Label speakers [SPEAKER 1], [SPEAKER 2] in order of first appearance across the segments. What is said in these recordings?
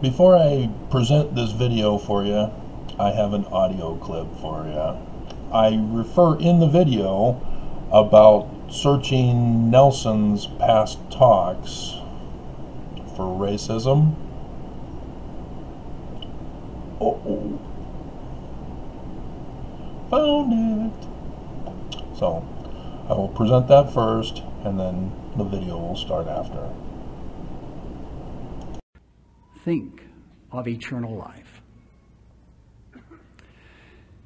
[SPEAKER 1] Before I present this video for you, I have an audio clip for you. I refer in the video about searching Nelson's past talks for racism. Oh, found it. So, I will present that first, and then the video will start after.
[SPEAKER 2] Think of eternal life.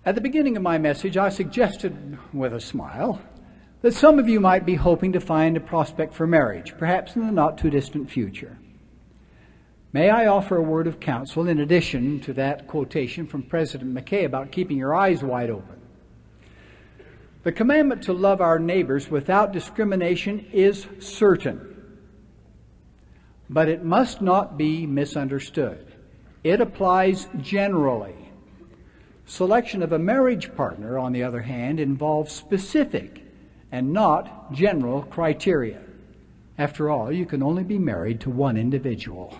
[SPEAKER 2] At the beginning of my message, I suggested with a smile that some of you might be hoping to find a prospect for marriage, perhaps in the not too distant future. May I offer a word of counsel in addition to that quotation from President McKay about keeping your eyes wide open? The commandment to love our neighbors without discrimination is certain, but it must not be misunderstood. It applies generally. Selection of a marriage partner, on the other hand, involves specific and not general criteria. After all, you can only be married to one individual.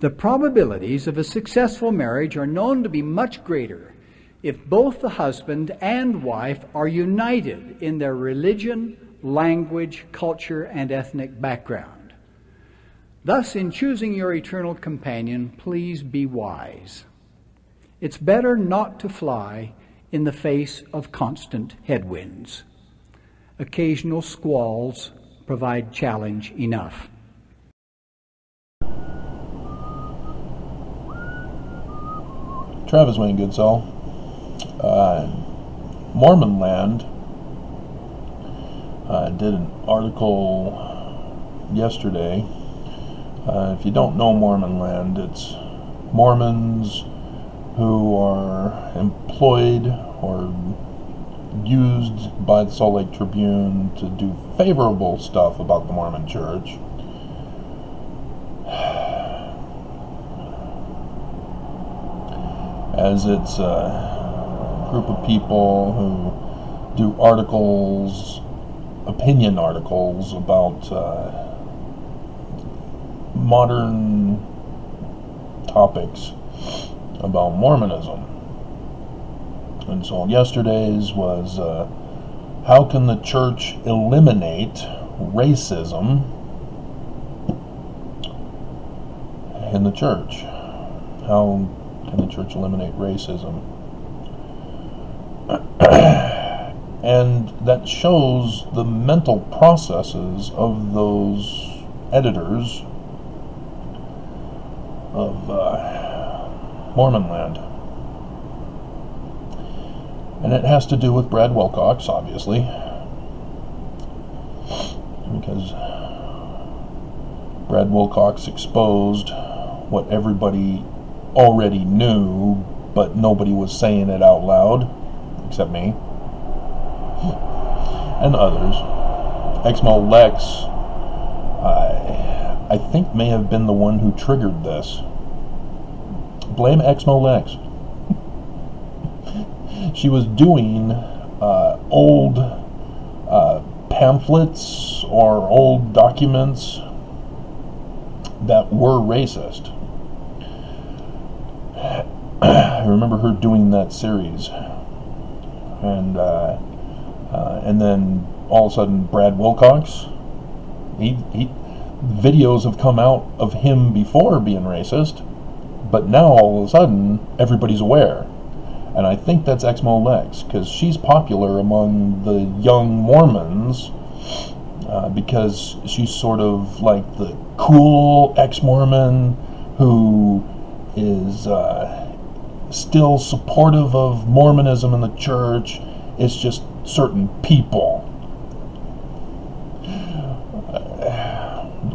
[SPEAKER 2] The probabilities of a successful marriage are known to be much greater if both the husband and wife are united in their religion, language, culture, and ethnic background. Thus, in choosing your eternal companion, please be wise. It's better not to fly in the face of constant headwinds. Occasional squalls provide challenge enough.
[SPEAKER 1] Travis Wayne Goodsell. Uh, Mormon Land uh, did an article yesterday. Uh, if you don't know Mormon Land, it's Mormons who are employed or used by the Salt Lake Tribune to do favorable stuff about the Mormon Church. As it's a group of people who do articles, opinion articles about uh, modern topics about Mormonism. And so yesterday's was uh, how can the church eliminate racism in the church? How can the church eliminate racism? and that shows the mental processes of those editors of uh, Mormon land. And it has to do with Brad Wilcox, obviously, because Brad Wilcox exposed what everybody already knew, but nobody was saying it out loud, except me and others. Exmo Lex, I, I think, may have been the one who triggered this. Blame Exmo Lex. she was doing uh, old uh, pamphlets or old documents that were racist. I remember her doing that series. And uh, uh, and then all of a sudden, Brad Wilcox, he, he, videos have come out of him before being racist, but now all of a sudden, everybody's aware. And I think that's Exmo Lex, because she's popular among the young Mormons uh, because she's sort of like the cool ex Mormon who is uh, still supportive of Mormonism in the church. It's just certain people.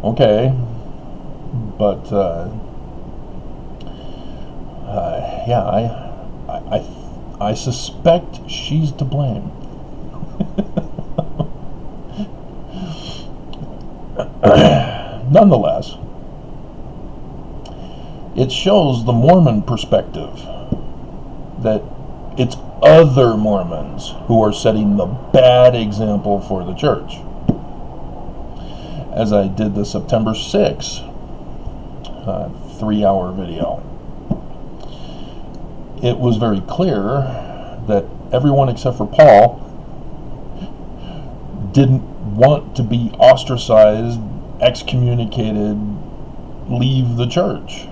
[SPEAKER 1] Okay, but uh, uh, yeah, I, I, I suspect she's to blame. Nonetheless, it shows the Mormon perspective that it's other Mormons who are setting the bad example for the church. as I did the September 6 uh, three hour video. It was very clear that everyone except for Paul didn't want to be ostracized, excommunicated, leave the church.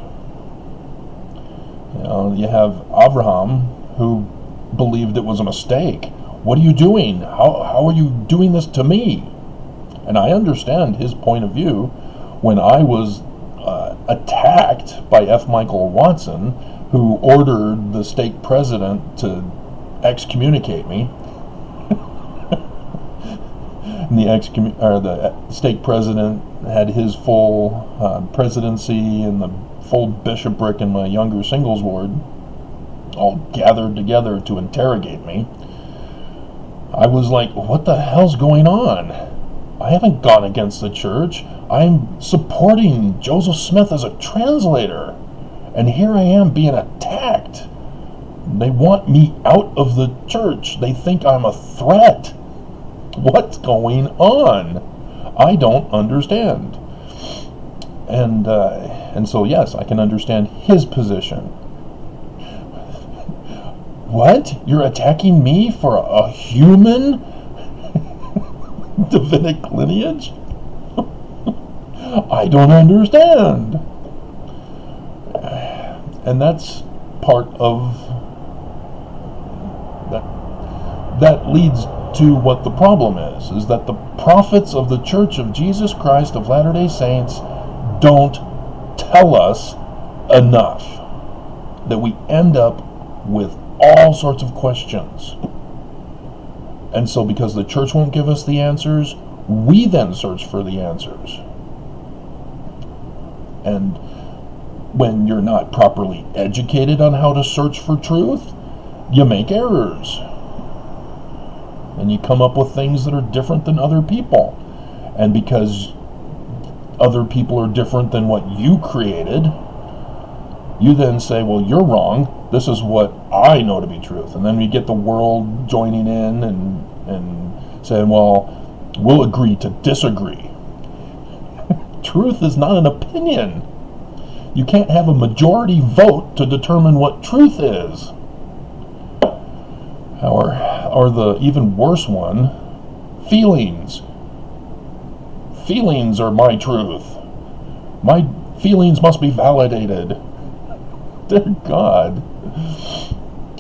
[SPEAKER 1] You know, you have Abraham who believed it was a mistake. What are you doing? How, how are you doing this to me? And I understand his point of view when I was uh, attacked by F. Michael Watson, who ordered the stake president to excommunicate me. and the excommun- or the stake president had his full uh, presidency and the full bishopric in my younger singles ward all gathered together to interrogate me. I was like, what the hell's going on? I haven't gone against the church. I'm supporting Joseph Smith as a translator. And here I am being attacked. They want me out of the church. They think I'm a threat. What's going on? I don't understand. And uh, and so yes, I can understand his position. What? You're attacking me for a human Davidic lineage? I don't understand. And that's part of that that leads to what the problem is is that the prophets of the Church of Jesus Christ of Latter-day Saints don't tell us enough that we end up with all sorts of questions. And so, because the church won't give us the answers, we then search for the answers. And when you're not properly educated on how to search for truth, you make errors. And you come up with things that are different than other people. And because other people are different than what you created, you then say, well, you're wrong. This is what I know to be truth. And then we get the world joining in and, and saying, well, we'll agree to disagree. truth is not an opinion. You can't have a majority vote to determine what truth is. Or, or the even worse one, feelings. Feelings are my truth. My feelings must be validated. Dear God.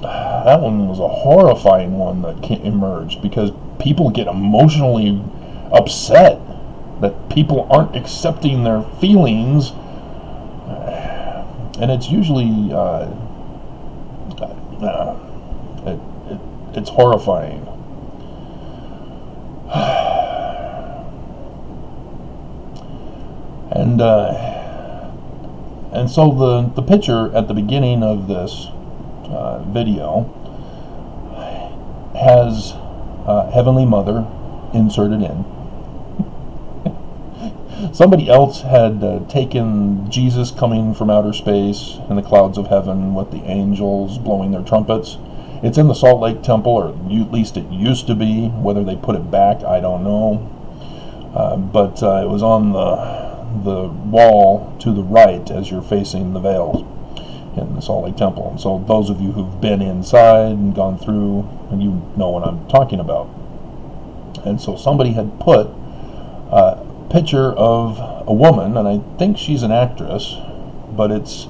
[SPEAKER 1] That one was a horrifying one that emerged because people get emotionally upset that people aren't accepting their feelings. And it's usually, uh, uh, it, it, it's horrifying. and, uh, and so the, the picture at the beginning of this uh, video has uh, Heavenly Mother inserted in. Somebody else had uh, taken Jesus coming from outer space in the clouds of heaven with the angels blowing their trumpets. It's in the Salt Lake Temple, or at least it used to be. Whether they put it back, I don't know. Uh, but uh, it was on the the wall to the right as you're facing the veils in the Salt Lake Temple. And so those of you who've been inside and gone through, and you know what I'm talking about. And so somebody had put a picture of a woman, and I think she's an actress, but it's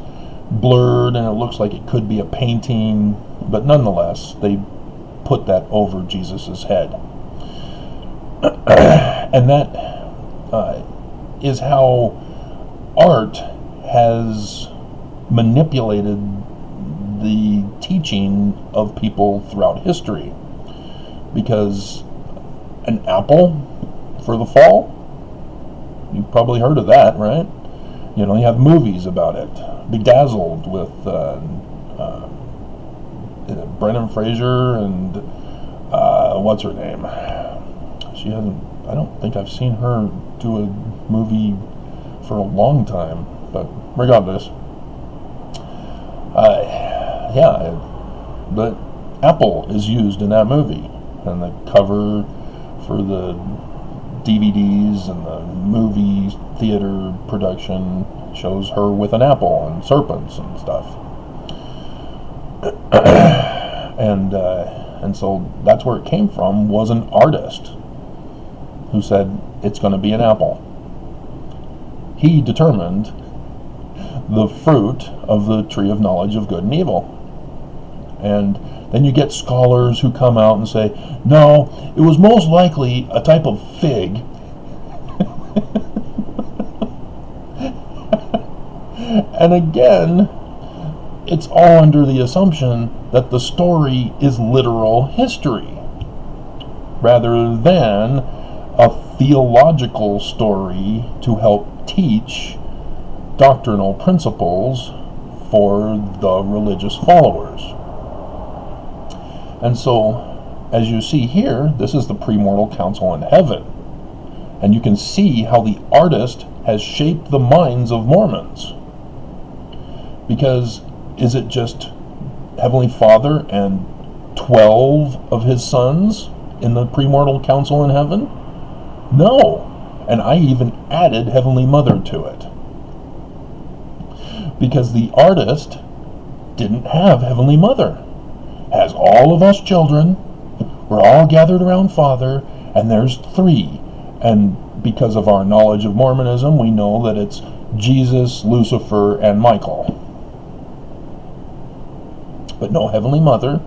[SPEAKER 1] blurred and it looks like it could be a painting, but nonetheless, they put that over Jesus's head. and that uh, is how art has manipulated the teaching of people throughout history. Because an apple for the fall, you've probably heard of that, right? You know, you have movies about it. Bedazzled with uh, uh, Brendan Fraser and uh, what's her name? She hasn't. I don't think I've seen her do a movie for a long time, but regardless, uh, yeah, but Apple is used in that movie, and the cover for the DVDs and the movie theater production shows her with an apple and serpents and stuff. and uh, and so that's where it came from was an artist who said it's going to be an apple. He determined the fruit of the tree of knowledge of good and evil. And then you get scholars who come out and say, no, it was most likely a type of fig. and again, it's all under the assumption that the story is literal history rather than a theological story to help teach doctrinal principles for the religious followers. And so, as you see here, this is the premortal council in heaven. And you can see how the artist has shaped the minds of Mormons. Because is it just Heavenly Father and 12 of his sons in the premortal council in heaven? No. And I even added Heavenly Mother to it. Because the artist didn't have Heavenly Mother. Has all of us children. We're all gathered around Father, and there's three. And because of our knowledge of Mormonism, we know that it's Jesus, Lucifer, and Michael but no Heavenly Mother,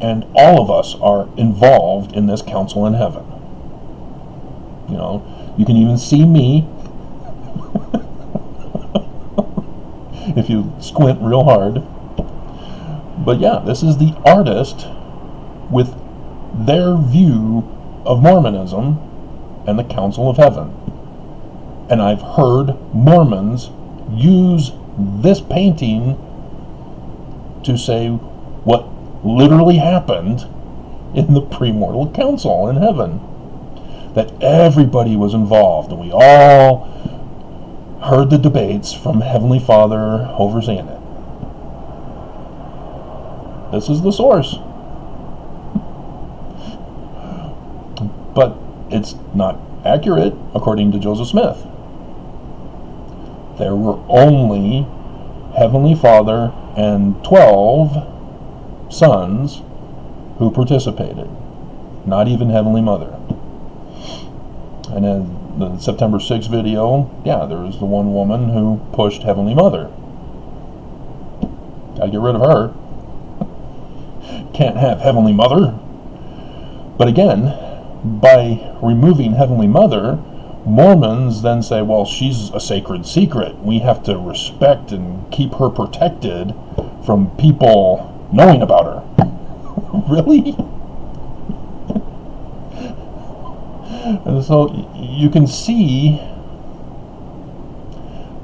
[SPEAKER 1] and all of us are involved in this council in heaven. You know, you can even see me if you squint real hard. But yeah, this is the artist with their view of Mormonism and the Council of Heaven. And I've heard Mormons use this painting to say what literally happened in the premortal council in heaven. That everybody was involved, and we all heard the debates from Heavenly Father overseeing it. This is the source. But it's not accurate according to Joseph Smith. There were only Heavenly Father and 12 sons who participated, not even Heavenly Mother. And in the September 6 video, yeah, there was the one woman who pushed Heavenly Mother. Gotta get rid of her. Can't have Heavenly Mother. But again, by removing Heavenly Mother, Mormons then say, well, she's a sacred secret. We have to respect and keep her protected from people knowing about her. really? And so you can see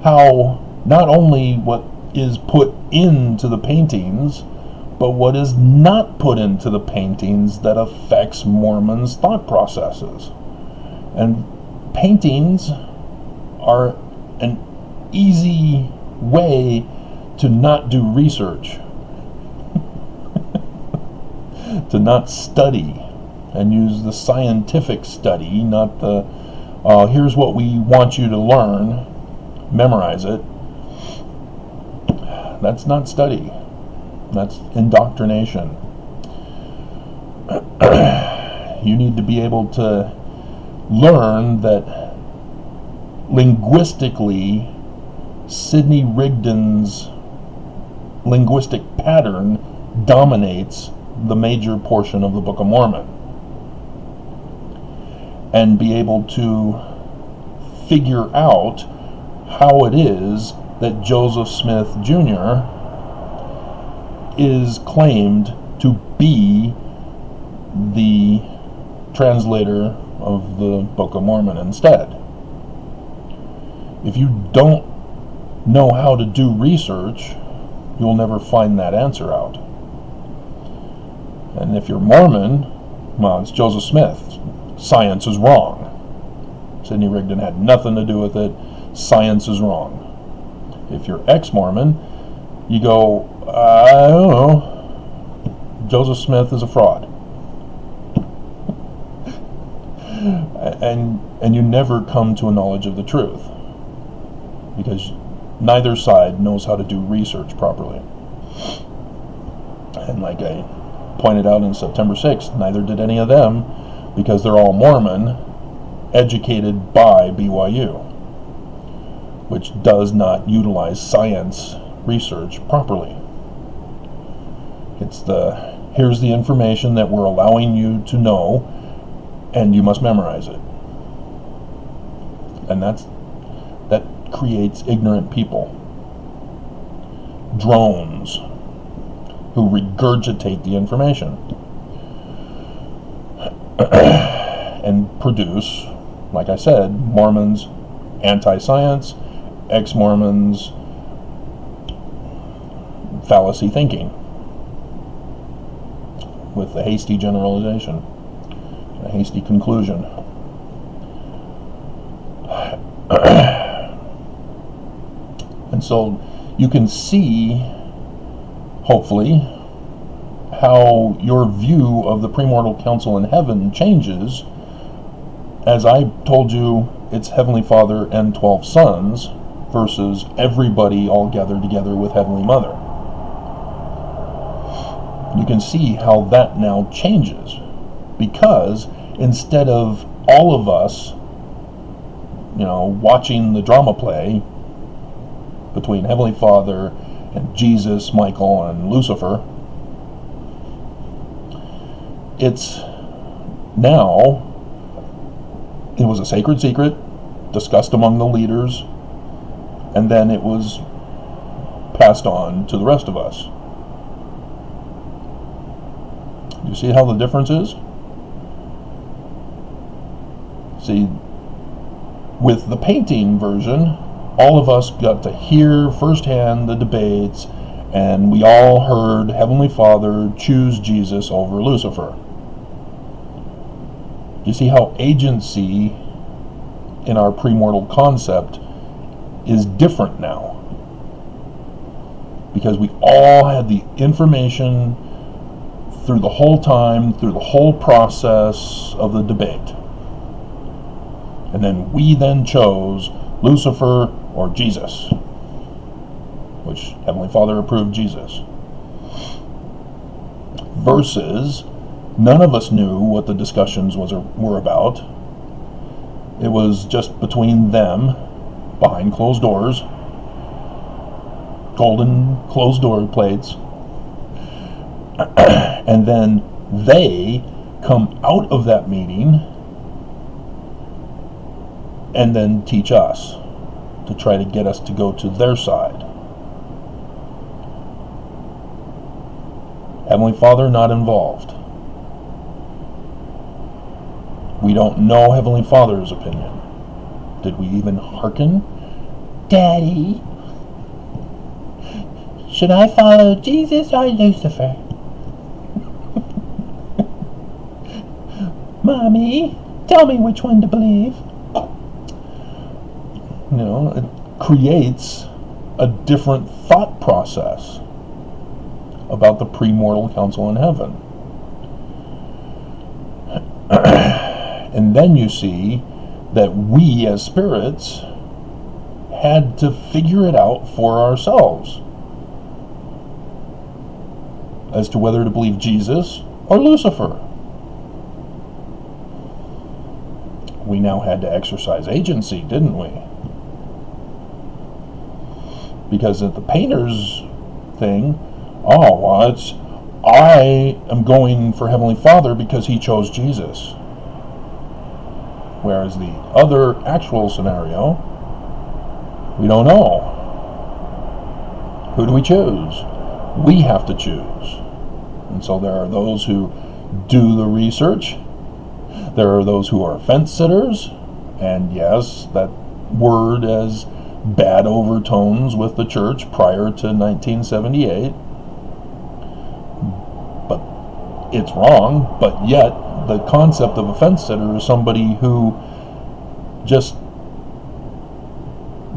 [SPEAKER 1] how not only what is put into the paintings, but what is not put into the paintings that affects Mormons' thought processes. And paintings are an easy way to not do research, to not study, and use the scientific study, not the uh, here's what we want you to learn, memorize it. That's not study, that's indoctrination. you need to be able to learn that linguistically, Sidney Rigdon's linguistic pattern dominates the major portion of the Book of Mormon. And be able to figure out how it is that Joseph Smith Jr. is claimed to be the translator of the Book of Mormon instead. If you don't know how to do research, you'll never find that answer out. And if you're Mormon, well, it's Joseph Smith. Science is wrong. Sidney Rigdon had nothing to do with it. Science is wrong. If you're ex-Mormon, you go, I don't know, Joseph Smith is a fraud. and and you never come to a knowledge of the truth because neither side knows how to do research properly. And like I pointed out in September 6th, neither did any of them because they're all Mormon, educated by BYU, which does not utilize science research properly. It's the here's the information that we're allowing you to know, and you must memorize it. And that's that creates ignorant people. Drones who regurgitate the information and produce, like I said, Mormons anti science, ex Mormons fallacy thinking with a hasty generalization, a hasty conclusion. and so you can see, hopefully, how your view of the premortal council in heaven changes. As I told you, it's Heavenly Father and 12 sons versus everybody all gathered together with Heavenly Mother you can see how that now changes because instead of all of us you know watching the drama play between heavenly father and jesus michael and lucifer it's now it was a sacred secret discussed among the leaders and then it was passed on to the rest of us You see how the difference is? See, with the painting version, all of us got to hear firsthand the debates, and we all heard Heavenly Father choose Jesus over Lucifer. You see how agency in our premortal concept is different now. Because we all had the information through the whole time, through the whole process of the debate. And then we then chose Lucifer or Jesus, which Heavenly Father approved Jesus. Versus, none of us knew what the discussions was were about. It was just between them, behind closed doors, golden closed door plates, and then they come out of that meeting and then teach us to try to get us to go to their side. Heavenly Father not involved. We don't know Heavenly Father's opinion. Did we even hearken? Daddy, should I follow Jesus or Lucifer? Mommy, tell me which one to believe. You know, it creates a different thought process about the premortal council in heaven. And then you see that we as spirits had to figure it out for ourselves as to whether to believe Jesus or Lucifer. we now had to exercise agency, didn't we? Because at the painter's thing, oh, well, it's I am going for Heavenly Father because he chose Jesus. Whereas the other actual scenario, we don't know. Who do we choose? We have to choose. And so there are those who do the research there are those who are fence sitters, and yes, that word has bad overtones with the church prior to 1978. But it's wrong, but yet the concept of a fence sitter is somebody who just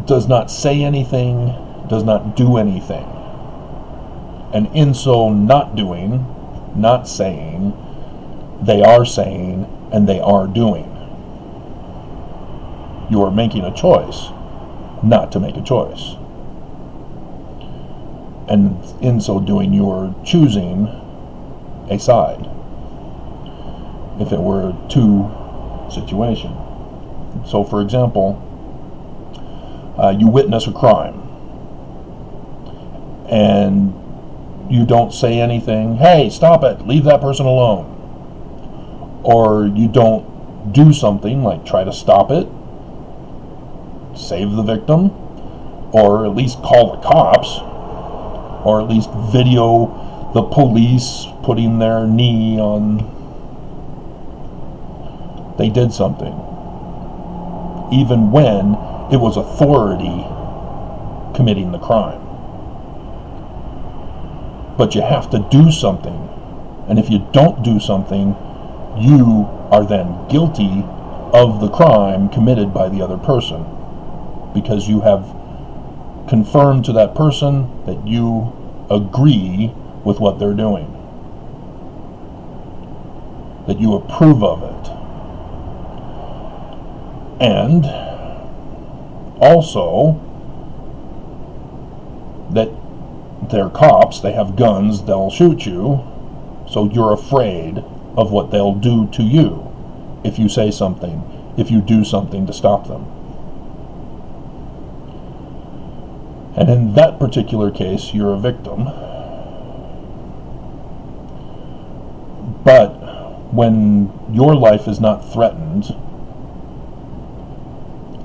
[SPEAKER 1] does not say anything, does not do anything. And in so not doing, not saying, they are saying, and they are doing. You are making a choice not to make a choice. And in so doing, you are choosing a side. If it were a two situation. So, for example, uh, you witness a crime and you don't say anything, hey, stop it, leave that person alone. Or you don't do something like try to stop it, save the victim, or at least call the cops, or at least video the police putting their knee on. They did something. Even when it was authority committing the crime. But you have to do something. And if you don't do something, you are then guilty of the crime committed by the other person. Because you have confirmed to that person that you agree with what they're doing. That you approve of it. And also that they're cops, they have guns, they'll shoot you, so you're afraid of what they'll do to you if you say something, if you do something to stop them. And in that particular case, you're a victim. But when your life is not threatened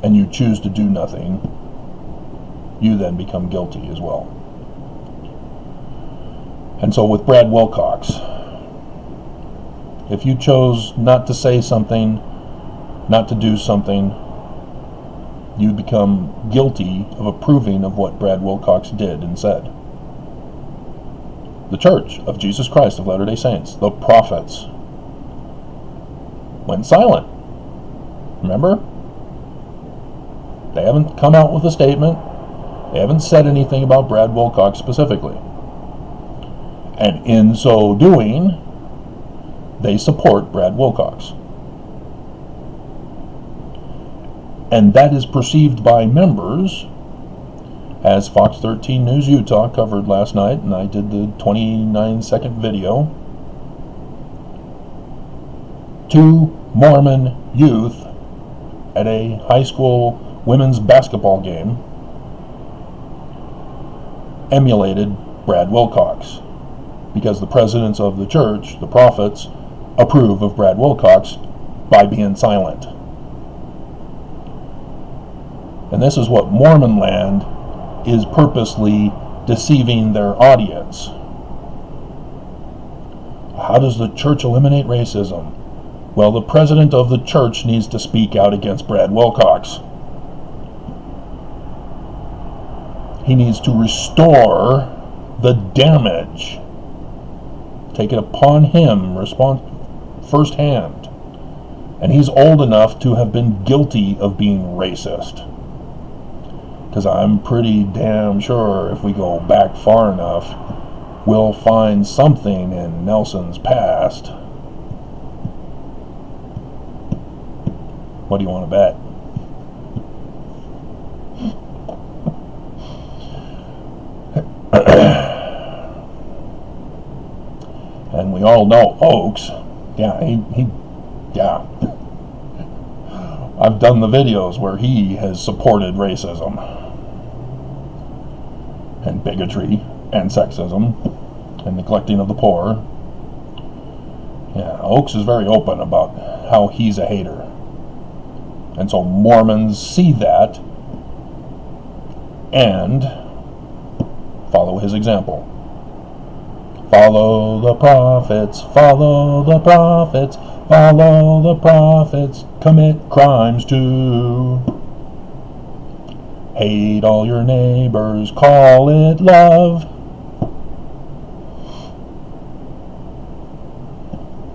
[SPEAKER 1] and you choose to do nothing, you then become guilty as well. And so with Brad Wilcox, if you chose not to say something, not to do something, you become guilty of approving of what Brad Wilcox did and said. The Church of Jesus Christ of Latter day Saints, the prophets, went silent. Remember? They haven't come out with a statement. They haven't said anything about Brad Wilcox specifically. And in so doing, they support Brad Wilcox. And that is perceived by members, as Fox 13 News Utah covered last night, and I did the 29 second video. Two Mormon youth at a high school women's basketball game emulated Brad Wilcox because the presidents of the church, the prophets, approve of Brad Wilcox by being silent. And this is what Mormon land is purposely deceiving their audience. How does the church eliminate racism? Well, the president of the church needs to speak out against Brad Wilcox. He needs to restore the damage. Take it upon him respond firsthand. And he's old enough to have been guilty of being racist. Because I'm pretty damn sure if we go back far enough, we'll find something in Nelson's past. What do you want to bet? and we all know Oaks. Yeah, he, he yeah. I've done the videos where he has supported racism and bigotry and sexism and neglecting of the poor. Yeah, Oaks is very open about how he's a hater. And so Mormons see that and follow his example. Follow the prophets, follow the prophets, follow the prophets, commit crimes too. Hate all your neighbors, call it love.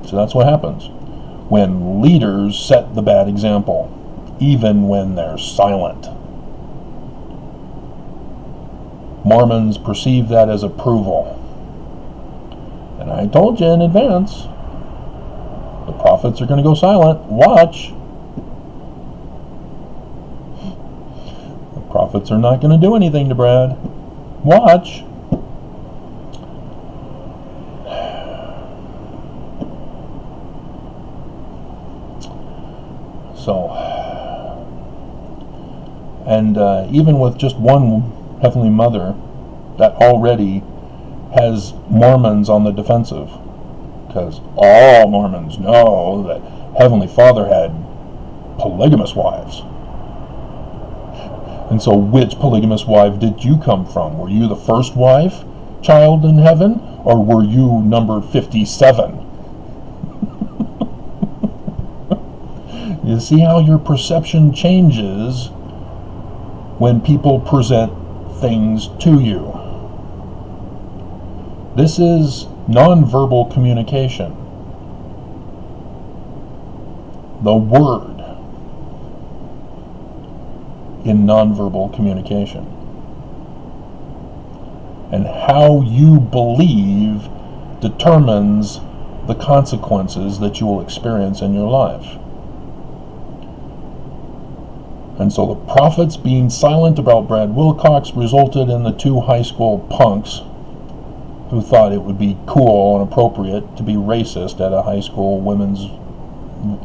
[SPEAKER 1] So that's what happens when leaders set the bad example, even when they're silent. Mormons perceive that as approval. And I told you in advance, the prophets are going to go silent. Watch. The prophets are not going to do anything to Brad. Watch. So, and uh, even with just one Heavenly Mother, that already has Mormons on the defensive. Because all Mormons know that Heavenly Father had polygamous wives. And so, which polygamous wife did you come from? Were you the first wife, child in heaven, or were you number 57? you see how your perception changes when people present things to you. This is nonverbal communication. The word in nonverbal communication. And how you believe determines the consequences that you will experience in your life. And so the prophets being silent about Brad Wilcox resulted in the two high school punks who thought it would be cool and appropriate to be racist at a high school women's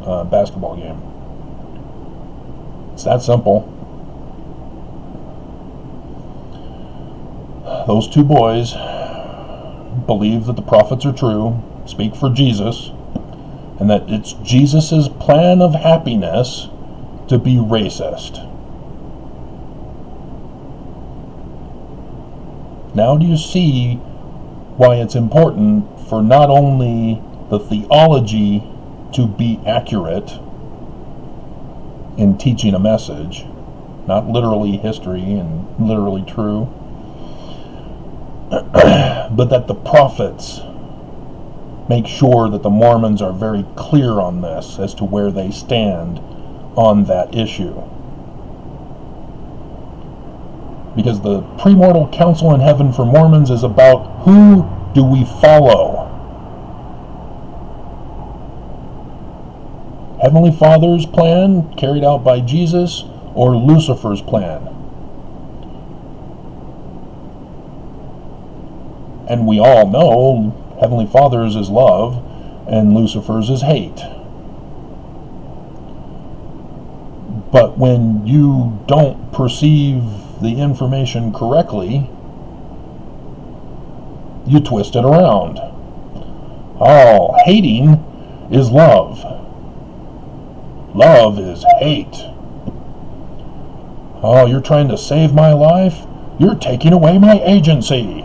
[SPEAKER 1] uh, basketball game. It's that simple. those two boys believe that the prophets are true, speak for Jesus, and that it's Jesus' plan of happiness to be racist. Now, do you see why it's important for not only the theology to be accurate in teaching a message, not literally history and literally true, but that the prophets make sure that the Mormons are very clear on this as to where they stand on that issue. Because the premortal council in heaven for Mormons is about who do we follow? Heavenly Father's plan carried out by Jesus or Lucifer's plan? And we all know Heavenly Father's is love and Lucifer's is hate. But when you don't perceive the information correctly, you twist it around. Oh, hating is love. Love is hate. Oh, you're trying to save my life? You're taking away my agency.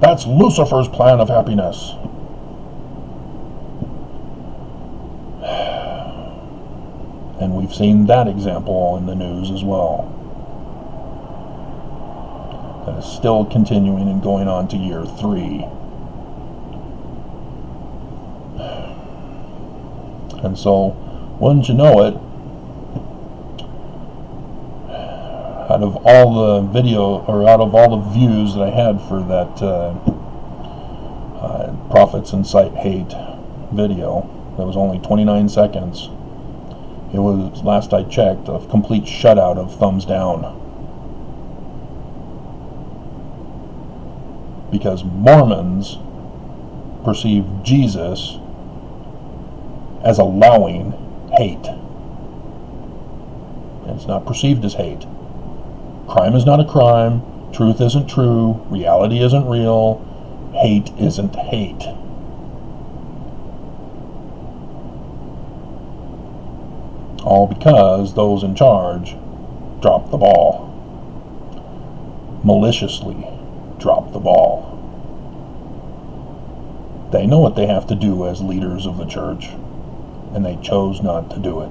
[SPEAKER 1] That's Lucifer's plan of happiness. And we've seen that example in the news as well. That is still continuing and going on to year three. And so, wouldn't you know it, out of all the video or out of all the views that I had for that uh, uh, Prophets Incite Hate video, that was only 29 seconds. It was, last I checked, a complete shutout of thumbs down. Because Mormons perceive Jesus as allowing hate. And it's not perceived as hate. Crime is not a crime. Truth isn't true. Reality isn't real. Hate isn't hate. All because those in charge dropped the ball. Maliciously dropped the ball. They know what they have to do as leaders of the church, and they chose not to do it.